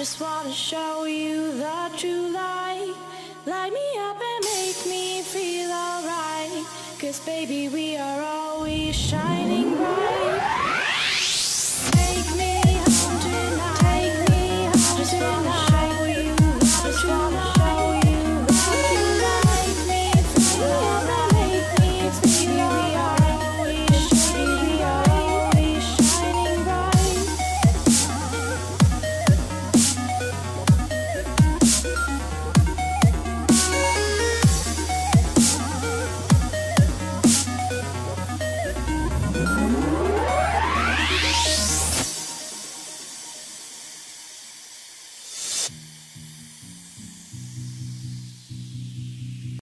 Just wanna show you the true light. Light me up and make me feel alright. Cause baby, we are always shining bright.